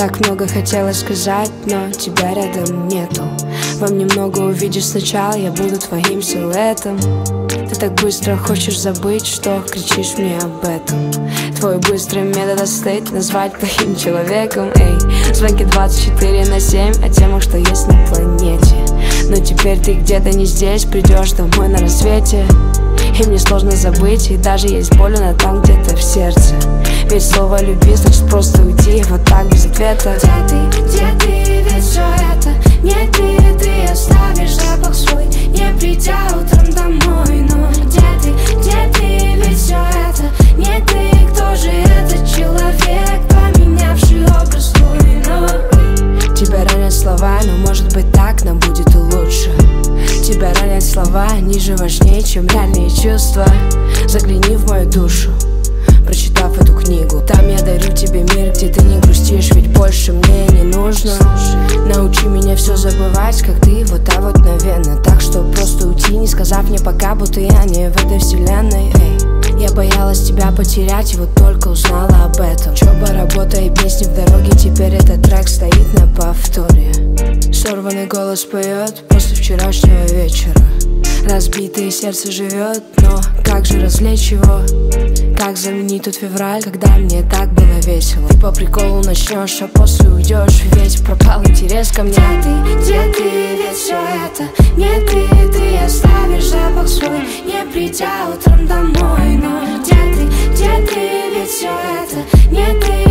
Так много хотела сказать, но тебя рядом нету. Во мне много увидишь сначала, я буду твоим силуэтом. Ты так быстро хочешь забыть, что кричишь мне об этом. Твой быстрый метод остыть, назвать плохим человеком. Эй, звонки 24 на 7 о темах, что есть на планете. Но теперь ты где-то не здесь, придешь домой на рассвете. И мне сложно забыть, и даже есть больно там где-то в сердце. Ведь слово «люби» значит просто уйти. Вот ответа Где ты, где ты, ведь все это. Не ты Ты оставишь запах свой, не придя утром домой Но где ты, где ты, ведь все это. Не ты Кто же этот человек, поменявший образ твой, но Тебя ранят слова, но может быть так нам будет лучше. Тебя ранят слова, ниже важнее, чем реальные чувства. Загляни в мою душу, прочитав эту книгу Научи меня все забывать, как ты, вот так вот, наверное Так что просто уйти, не сказав мне пока, будто я не в этой вселенной Эй, Я боялась тебя потерять, и вот только узнала об этом. Учеба, работа и песни в дороге, теперь этот трек стоит Сорванный голос поет после вчерашнего вечера. Разбитое сердце живет, но как же развлечь его? Как заменить тот февраль, когда мне так было весело? Ты по приколу начнешь, а после уйдешь, ведь пропал интерес ко мне. Где ты, где ты, ведь все это не ты. Ты оставишь запах свой, не придя утром домой. Но где ты, где ты, ведь все это не ты